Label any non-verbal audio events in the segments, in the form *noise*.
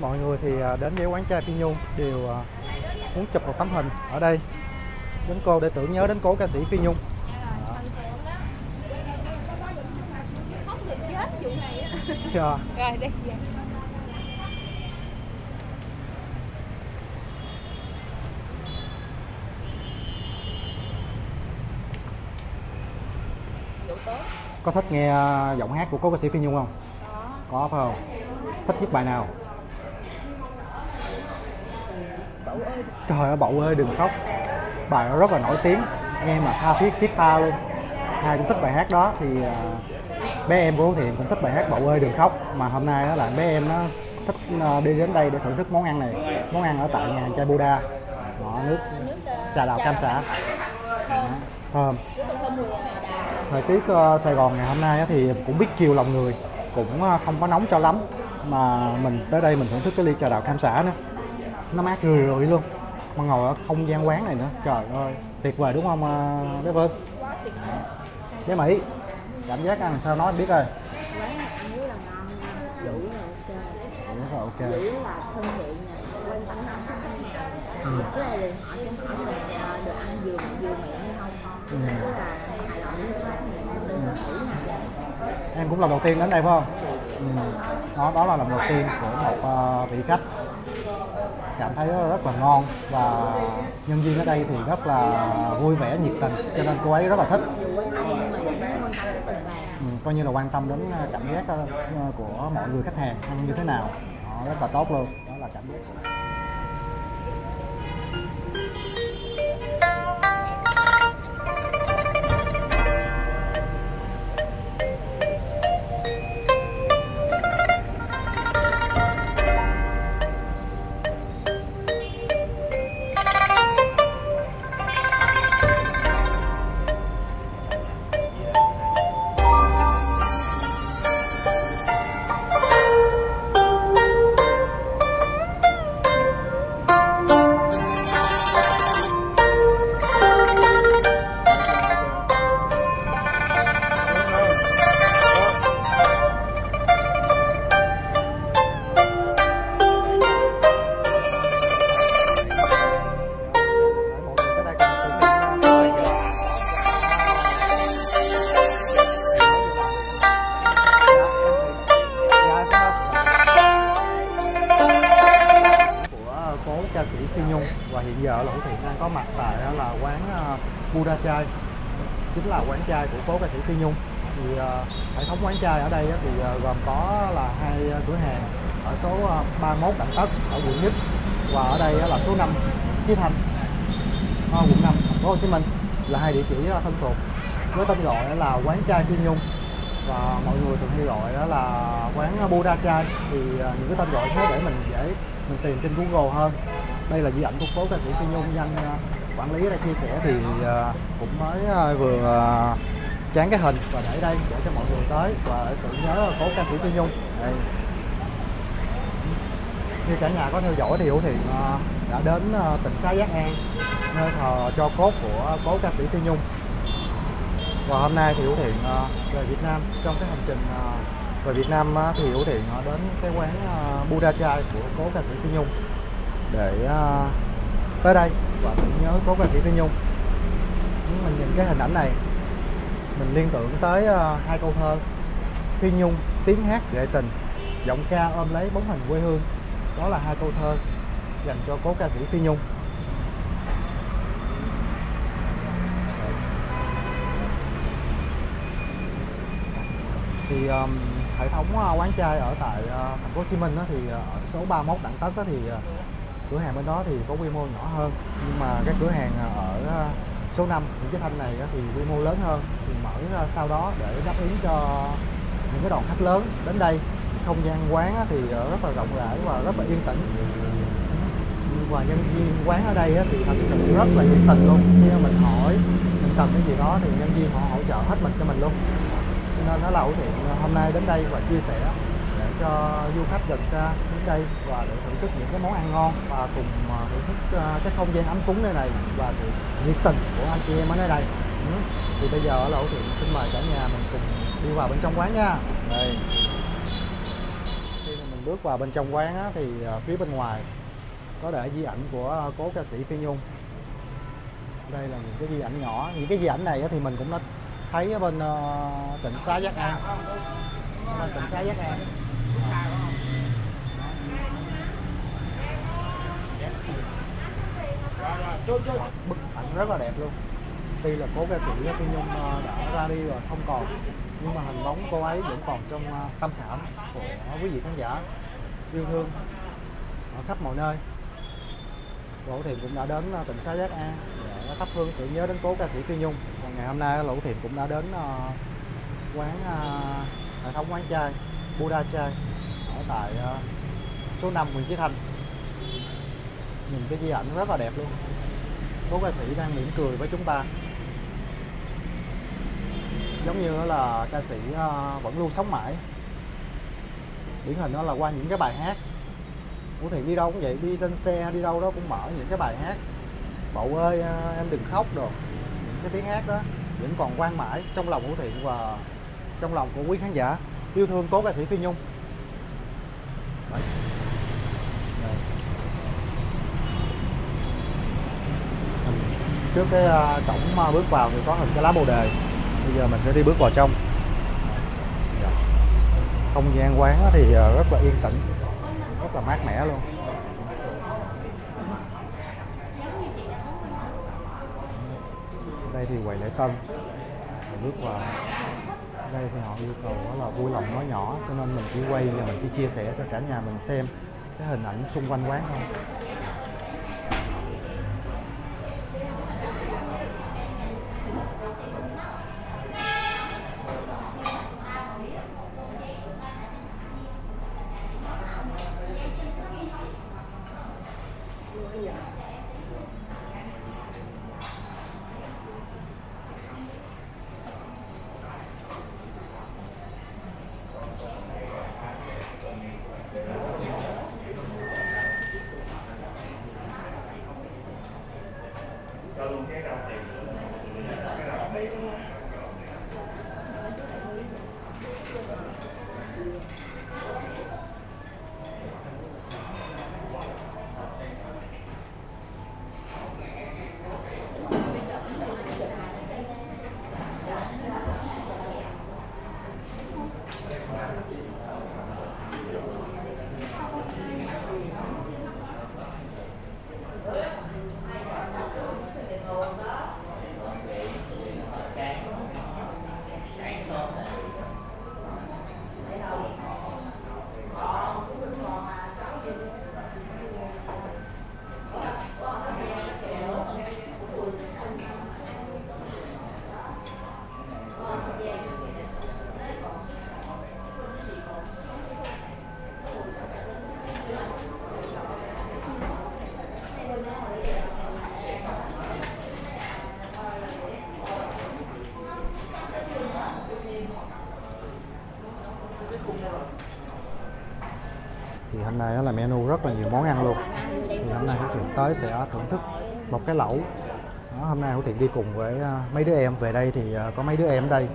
mọi người thì à, đến với quán chai Phi Nhung đều à, muốn chụp một tấm hình ở đây. Đến cô để tưởng nhớ đến cố ca sĩ Phi Nhung. Chưa? rồi đây có thích nghe à, giọng hát của cố ca sĩ Phi Nhung không? Có. Có phải không? Thích nhất bài nào cậu ơi trời ơi bậu ơi đừng khóc. Bài đó rất là nổi tiếng. Nghe mà tha thiết thiết tha luôn. Ai cũng thích bài hát đó. Thì à, bé em của Thiện cũng thích bài hát bậu ơi đừng khóc. Mà hôm nay đó là bé em nó thích à, đi đến đây để thưởng thức món ăn này. Món ăn ở tại nhà hàng chai Buddha đó, nước trà đào cam Đó, thơm. Thời tiết ờ, Sài Gòn ngày hôm nay thì cũng biết chiều lòng người cũng ờ, không có nóng cho lắm. Mà mình tới đây mình thưởng thức cái ly trà đào cam xả nữa nó mát rượi rượi luôn. Mà ngồi ở không gian quán này nữa. Trời ơi tuyệt vời đúng không bé Vân bé Mỹ cảm giác ăn sao nói biết ơi quán này ăn là ngon là ok. Rất là ok. Dữ là thân thiện nè quan tâm đến khách hàng Ừ. cái này liền hỏi cho hỏi mình ờ, được ăn vừa vừa miệng hay không Ừ. rất là hài lòng với khách mình nên là thử nè em cũng lần đầu tiên đến đây phải không? Ừ. đó đó là lần đầu tiên của một ờ, vị khách cảm thấy rất là ngon. Và nhân viên ở đây thì rất là vui vẻ nhiệt tình cho nên cô ấy rất là thích. Ừ, coi như là quan tâm đến cảm giác ờ, của mọi người khách hàng ăn như thế nào. Đó, rất là tốt luôn. Đó là cảm giác của số ờ, 31 Đặng Tất ở quận nhất. Và ở đây là số 5 Chí Thanh ở quận 5 thành phố Hồ Chí Minh là hai địa chỉ ờ, thân thuộc. Với tên gọi là quán chai Phi Nhung. Và mọi người thường hay gọi đó là quán Buddha chai thì những cái tên gọi thế để mình dễ, mình tìm trên Google hơn. Đây là di ảnh của phố ca sĩ Phi Nhung danh quản lý ở đây, chia sẻ thì cũng mới vừa chán cái hình và để đây để cho mọi người tới và tự tưởng nhớ cố ca sĩ Phi Nhung. Đây như cả nhà có theo dõi thì Hữu Thiện à, đã đến à, tỉnh Xá Giác An, nơi thờ cho cốt của cố ca sĩ Phi Nhung. Và hôm nay thì Hữu Thiện à, về Việt Nam. Trong cái hành trình về Việt Nam thì Hữu Thiện đến cái quán Buddha Chai của cố ca sĩ Phi Nhung để tới đây và tưởng nhớ cố ca sĩ Phi Nhung. Nhưng mình nhìn cái hình ảnh này, mình liên tưởng tới hai câu thơ, Phi Nhung tiếng hát dễ tình, giọng ca ôm lấy bóng hình quê hương đó là hai câu thơ dành cho cố ca sĩ Phi Nhung. Thì um, hệ thống uh, quán chai ở tại uh, thành phố Hồ Chí Minh đó thì uh, ở số 31 Đặng Tất đó thì uh, cửa hàng bên đó thì có quy mô nhỏ hơn. Nhưng mà cái cửa hàng uh, ở uh, số 5 những cái thanh này á thì quy mô lớn hơn. Thì mở uh, sau đó để đáp ứng cho những cái đoàn khách lớn đến đây không gian quán thì ờ, rất là rộng rãi và rất là yên tĩnh. Và nhân viên quán ở đây thì thật sự rất là nhiệt tình luôn. Khi mình hỏi, mình cần cái gì đó thì nhân viên họ hỗ trợ hết mình cho mình luôn. Cho nên nó là Hữu Thiện ờ, hôm nay đến đây và chia sẻ để cho du khách gần xa đến đây và để thưởng thức những cái món ăn ngon và cùng ờ, thưởng thức cái không gian ấm cúng nơi này và sự nhiệt tình của anh chị em ở nơi đây. Ừ, thì bây giờ là Hữu Thiện xin mời cả nhà mình cùng đi vào bên trong quán nha. Đây mình bước vào bên trong quán á, thì ờ, phía bên ngoài có để di ảnh của ờ, cố ca sĩ Phi Nhung. Đây là những cái di ảnh nhỏ. Những cái di ảnh này á, thì mình cũng đã thấy ở bên uh, tỉnh xá Giác An. Bên tỉnh xá Giác An. Bức ảnh rất là đẹp luôn tuy là cố ca sĩ Phi Nhung ờ, đã ra đi rồi, không còn. Nhưng mà hình bóng cô ấy vẫn còn trong ờ, tâm khảm của quý vị khán giả. Yêu thương ở khắp mọi nơi. Lỗ Thiện cũng đã đến ờ, tỉnh xá Giác An để thắp hương tưởng nhớ đến cố ca sĩ Phi Nhung. Và ngày hôm nay Lỗ Thiện cũng đã đến quán hệ thống quán chai Buddha chai ở tại số 5 Nguyễn Chí Thanh. Nhìn cái di ảnh rất là đẹp luôn. Cố ca sĩ đang mỉm cười với chúng ta giống như là ca sĩ ờ, vẫn luôn sống mãi. Điển hình đó là qua những cái bài hát. Ủa, thì đi đâu cũng vậy, đi trên xe, đi đâu đó cũng mở những cái bài hát. Bậu ơi ờ, em đừng khóc đồ. Những cái tiếng hát đó vẫn còn vang mãi trong lòng của Thiện và trong lòng của quý khán giả. Yêu thương cố ca sĩ Phi Nhung. Đấy. Trước cái ờ, cổng bước vào thì có hình cái lá bồ đề bây giờ mình sẽ đi bước vào trong. Dạ. Không gian quán thì ờ, rất là yên tĩnh, rất là mát mẻ luôn. Đây thì quầy lễ tân. Mình bước vào. Đây thì họ yêu cầu đó là vui lòng nói nhỏ, cho nên mình chỉ quay và mình chỉ chia sẻ cho cả nhà mình xem cái hình ảnh xung quanh quán thôi. Thì hôm nay là menu rất là nhiều món ăn luôn. Thì hôm nay Hữu Thiện tới sẽ thưởng thức một cái lẩu. Đó, hôm nay Hữu Thiện đi cùng với à, mấy đứa em. Về đây thì à, có mấy đứa em đây.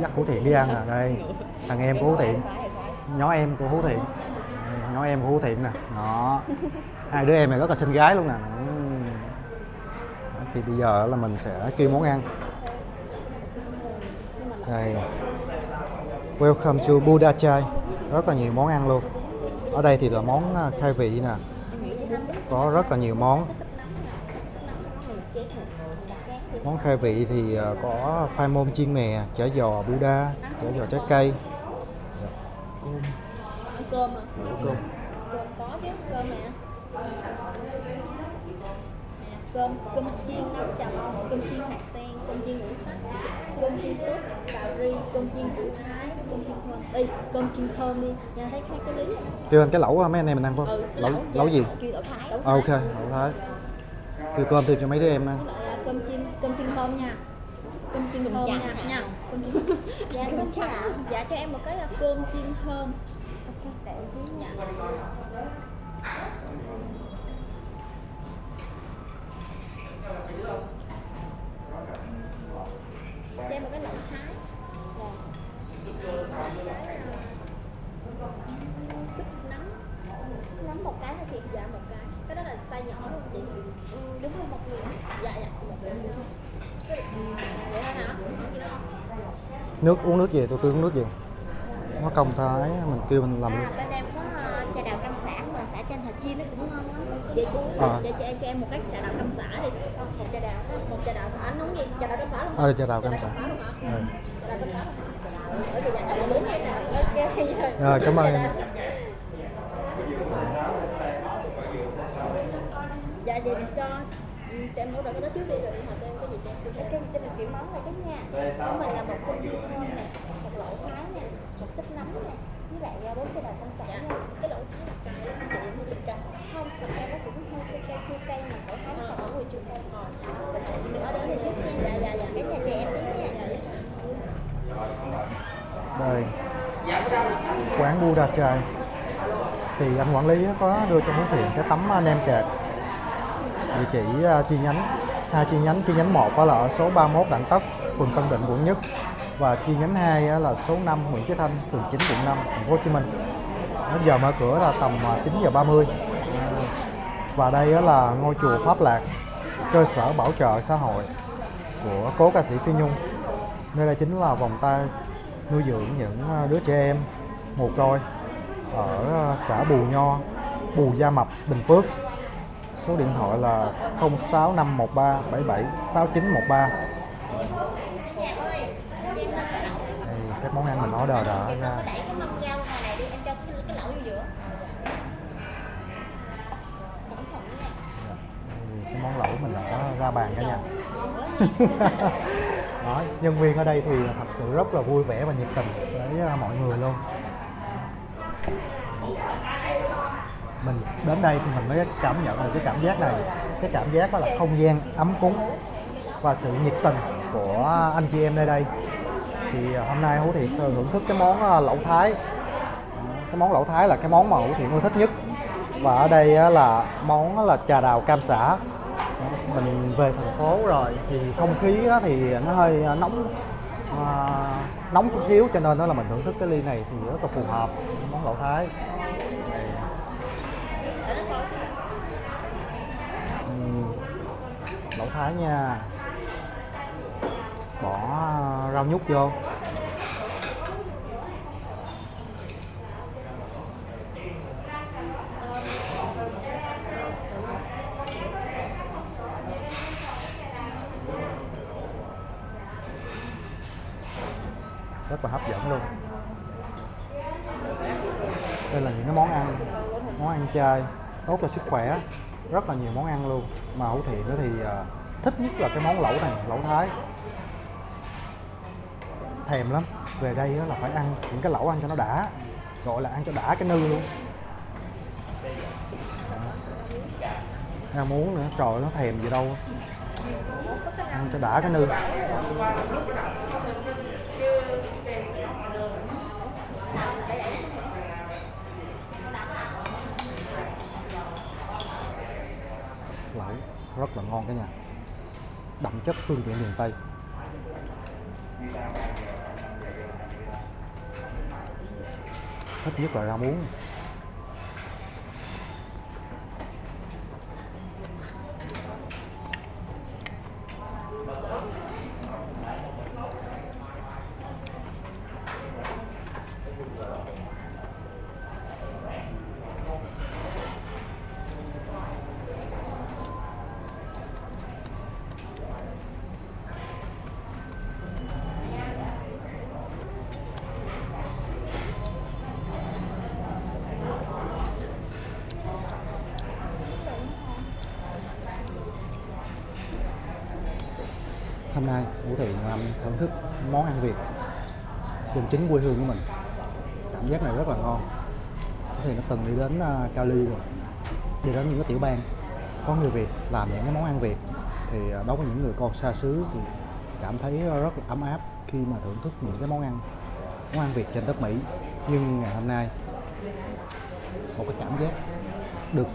Dắt Hữu Thiện đi ăn à đây thằng em của Hữu Thiện. Nhỏ em của Hữu Thiện. Nhỏ em của Hữu Thiện nè. Đó. Hai đứa em này rất là xinh gái luôn nè. Ừ. Thì bây giờ là mình sẽ kêu món ăn. Đây. Welcome to Buddha Chai. Rất là nhiều món ăn luôn ở đây thì là món à, khai vị nè. Có rất là nhiều món. Món khai vị thì à, có phai môn chiên mè chả giò Buddha chả giò trái cây. Cơm hả? cơm. Cơm có chứ, cơm nè. Nè, Cơm, cơm chiên nấm chầm, cơm chiên hạt sen, cơm chiên ngũ sắc Cơm chiên súp, cà ri, cơm chiên củ thái, cơm chiên Ê, cơm chiên thơm đi, nhà thấy khác cái lý kêu anh cái lẩu à, mấy anh em mình ăn không Ừ, lẩu lẩu, lẩu gì? Kêu lẩu thái, lẩu à, thái. ok lẩu thái. Kêu cơm thêm cho mấy đứa em lại là cơm chiên, cơm chiên thơm nha. Cơm chiên thơm nha, nha. Cơm chiên *laughs* Dạ, xin chào. Dạ, cho em một cái là cơm chiên thơm. Ok, để em xíu nha. Cho em một cái lẩu thái. Dạ. Nấm một cái hả chị dạ một cái. Cái đó là size nhỏ không chị? Ừ, đúng rồi một người. Dạ dạ một cái vậy thôi hả? Có gì không nước uống nước gì? Tôi cứ uống nước gì. Nó công thái mình kêu mình làm à bên em có ờ, trà đào cam sản và xả chanh hạt chiên nó cũng ngon lắm. Vậy chị À. vậy chị em cho em một cái trà đào cam xả đi. Một trà đào đó một trà đào. Anh uống gì? Trà đào cam xả luôn hả? Ờ trà đào cam luôn hả? Ừ. trà đào cam xả luôn hả? Ok Rồi, cảm ơn em. Dạ cho ừ, cho em hỗ trợ cái đó trước đi rồi hỏi tên cái gì cho em. Ở trên trên là kiểu món này cái nha. Của mình là một cơm chiên thơm nè một lẩu thái nè một xích nấm nè với lại ờ, bốn trà đào cam sản dạ nha cái lẩu thái là cay lắm. Chị em hơi cay không thật ra nó cũng hơi chua cay chua cay mà lẩu thái nó còn có mùi chua cay mình ở đây trước nha. Dạ dạ dạ. Cái nhà trẻ em tí nha. Dạ dạ. Đây. Quán Buddha Chai. Thì anh quản lý có đưa cho Hiếu Thiện cái tấm à, nem kẹt địa chỉ à, chi nhánh. Hai chi nhánh chi nhánh một là ở số 31 Đặng Tất phường Tân Định quận Nhất. Và chi nhánh 2 là số 5 Nguyễn Chí Thanh phường 9 quận 5 thành phố Hồ Chí Minh. Nó giờ mở cửa là tầm à, 9 giờ 30 và đây là ngôi chùa Pháp Lạc cơ sở bảo trợ xã hội của cố ca sĩ Phi Nhung. Nơi đây chính là vòng tay nuôi dưỡng những đứa trẻ em. Mồ côi ở xã Bù Nho, Bù Gia Mập, Bình Phước. Số điện thoại là 06513 77 6913. Đây, cái món ăn mình order đã ra. cái món lẩu mình đã ra bàn cả nhà. *laughs* Đó, nhân viên ở đây thì thật sự rất là vui vẻ và nhiệt tình với à, mọi người luôn. Mình đến đây thì mình mới cảm nhận được cái cảm giác này, cái cảm giác đó là không gian ấm cúng và sự nhiệt tình của anh chị em nơi đây. Thì à, hôm nay Hữu Thiện sẽ thưởng thức cái món à, lẩu Thái. Cái món lẩu Thái là cái món mà Hữu Thiện ưa thích nhất. Và ở đây là món là trà đào cam xả mình về thành phố rồi thì không khí thì nó hơi à, nóng à, nóng chút xíu cho nên đó là mình thưởng thức cái ly này thì rất là phù hợp món lẩu thái Đây. để nó sôi xíu Ừm, lẩu thái nha. Bỏ ờ, rau nhút vô. Rất là hấp dẫn luôn. Đây là những cái món ăn món ăn chay, tốt cho sức khỏe, rất là nhiều món ăn luôn. Mà hữu thiện thì ờ, thích nhất là cái món lẩu này, lẩu thái. Thèm lắm. Về đây là phải ăn những cái lẩu ăn cho nó đã, gọi là ăn cho đã cái nư luôn. Đang muốn nữa, trời nó thèm gì đâu. Ăn cho đã cái nư lẩu rất là ngon cả nhà. Đậm chất hương vị miền tây. Thích nhất là rau muống. Vũ Thiện um, thưởng thức món ăn Việt. Trên chính quê hương của mình. Cảm giác này rất là ngon. Thì nó từng đi đến à, Cali rồi. Đi đến những cái tiểu bang. Có người Việt làm những cái món ăn Việt. Thì uh, đối với những người con xa xứ thì cảm thấy rất là ấm áp khi mà thưởng thức những cái món ăn món ăn Việt trên đất Mỹ. Nhưng ngày hôm nay một cái cảm giác được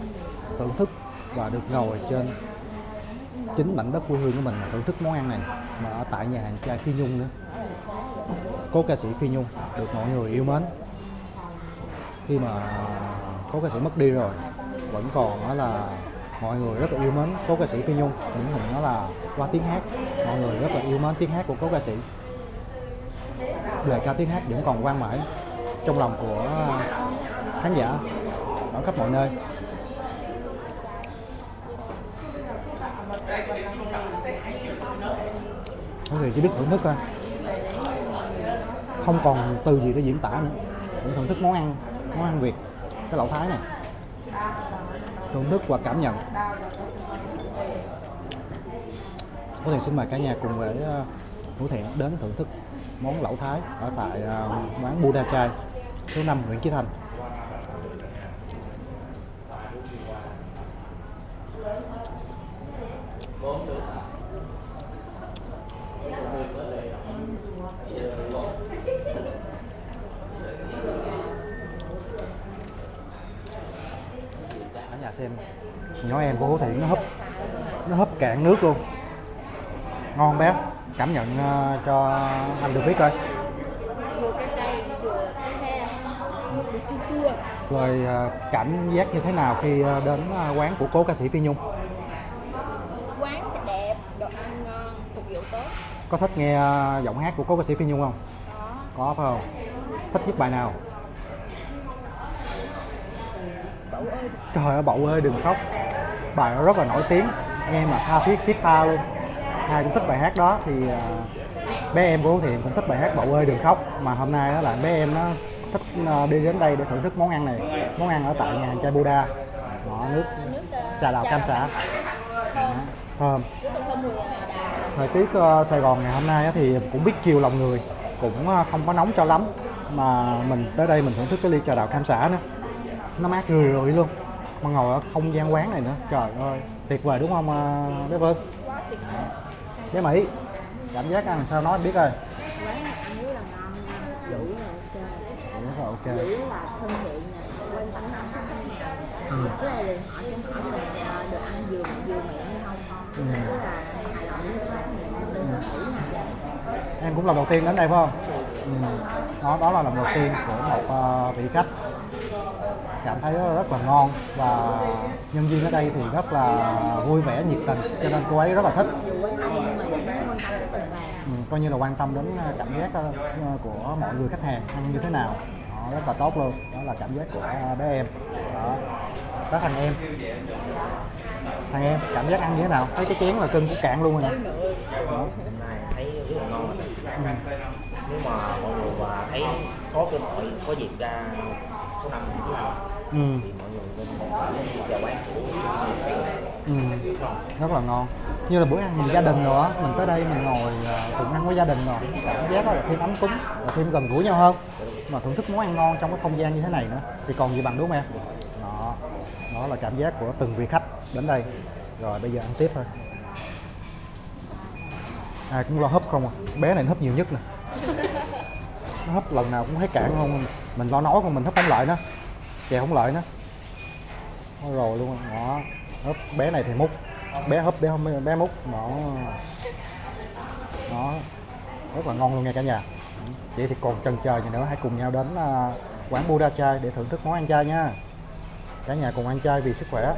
thưởng thức và được ngồi trên chính mảnh đất quê hương của mình mà thưởng thức món ăn này mà ở tại nhà hàng chai Phi Nhung nữa. Cố ca sĩ Phi Nhung, được mọi người yêu mến. Khi mà cố ca sĩ mất đi rồi, vẫn còn đó là mọi người rất là yêu mến cố ca sĩ Phi Nhung. Những hình đó là qua tiếng hát, mọi người rất là yêu mến tiếng hát của cố ca sĩ. Lời ca tiếng hát vẫn còn vang mãi trong lòng của khán giả ở khắp mọi nơi. Mọi người chỉ biết thưởng thức thôi. Không còn từ gì để diễn tả nữa. Những thưởng thức món ăn món ăn việt cái lẩu thái này. Thưởng thức và cảm nhận. Có thể xin mời cả nhà cùng với uh, Hữu Thiện đến thưởng thức món lẩu thái ở tại ờ, quán Buddha Chai số 5 Nguyễn Chí Thành ở nhà xem nhỏ em của Hữu Thiện nó hấp nó hấp cạn nước luôn. Ngon bé. Cảm nhận ờ, cho anh được biết coi. Vừa cay cay vừa the vừa chua chua. Rồi cảm giác như thế nào khi ờ, đến ờ, quán của cố ca sĩ Phi Nhung? Quán đẹp đồ ăn ngon phục vụ tốt. Có thích nghe giọng hát của cố ca sĩ Phi Nhung không? Có. Có phải không? Thích nhất bài nào? Bậu ơi. Trời ơi bậu ơi đừng khóc. Bài đó rất là nổi tiếng em mà tha thiết thiết tha luôn. Ai cũng thích bài hát đó thì uh, bé em của thì Thiện cũng thích bài hát bậu ơi đừng khóc. Mà hôm nay đó là bé em nó thích uh, đi đến đây để thưởng thức món ăn này. Món ăn ở tại nhà hàng chai Buddha đó, nước nước trà đào cam xã thơm. Thời tiết uh, Sài Gòn ngày hôm nay thì cũng biết chiều lòng người cũng không có nóng cho lắm. Mà mình tới đây mình thưởng thức cái ly trà đào cam xã nữa. Nó mát rượi rượi luôn. Mà ngồi ở không gian quán này nữa trời ơi tuyệt vời đúng không ờ, bé Vân quá tuyệt vời bé Mỹ cảm giác ăn sao nói biết ơi quán ăn rất là ngon dữ là ok rất là ok dữ là thân thiện nè quan tâm ăn sắc nhà Ừ. cái này thì họ sẽ hỏi à, đồ ăn vừa vừa miệng hay không Ừ. tức là hài lòng với mình thử nè em cũng lần đầu tiên đến đây phải không ừ. đó đó là lần đầu tiên của một ờ, vị khách cảm thấy rất là ngon và nhân viên ở đây thì rất là vui vẻ nhiệt tình cho nên cô ấy rất là thích. Ừ, coi như là quan tâm đến ờ, cảm giác ờ, của mọi người khách hàng ăn như thế nào. Đó, rất là tốt luôn. Đó là cảm giác của ờ, bé em. Đó. Đó thằng em. Thằng em cảm giác ăn như thế nào? Thấy cái chén là cưng của cạn luôn rồi nè. Đó. thấy rất là ngon Ừ. nếu mà mọi người mà thấy có cơ hội có dịp ra số năm thì cứ làm Ừ. thì mọi người nên thử chào quán của Ừ. rất là ngon. Như là bữa ăn mình gia đình rồi á mình tới đây mình ngồi à, cùng ăn với gia đình rồi. Cảm giác đó là thêm ấm cúng và thêm gần gũi nhau hơn. Mà thưởng thức món ăn ngon trong cái không gian như thế này nữa. Thì còn gì bằng đúng không em? Đó. Đó là cảm giác của từng vị khách đến đây. Rồi, bây giờ ăn tiếp thôi. Ai cũng lo hấp không à? Bé này nó hấp nhiều nhất nè. Nó hấp lần nào cũng thấy cạn không? Mình lo nói còn mình hấp không lại nữa chèo không lợi nữa. Nó rồi luôn nó đó. Hấp bé này thì múc. Bé hấp bé không bé múc. Nó, nó rất là ngon luôn nha cả nhà. Vậy thì còn chần chờ gì nữa hãy cùng nhau đến à, quán Buddha Chai để thưởng thức món ăn chay nha. Cả nhà cùng ăn chay vì sức khỏe.